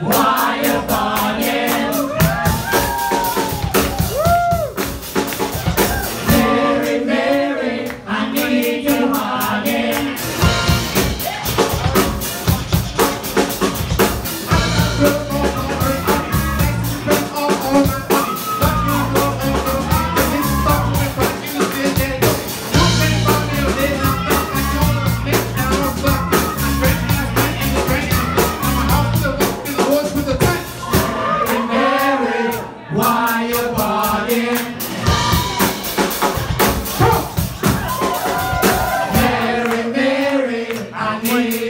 Why? why you bugging? Mary, Mary, I need.